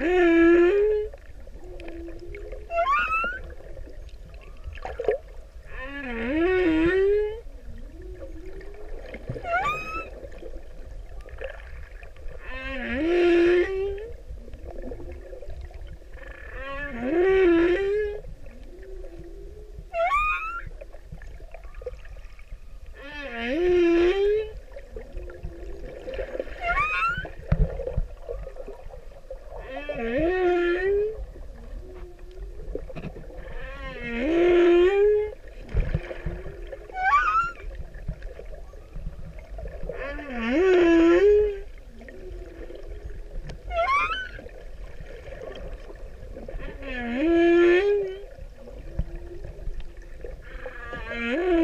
Mm-hmm. Uh...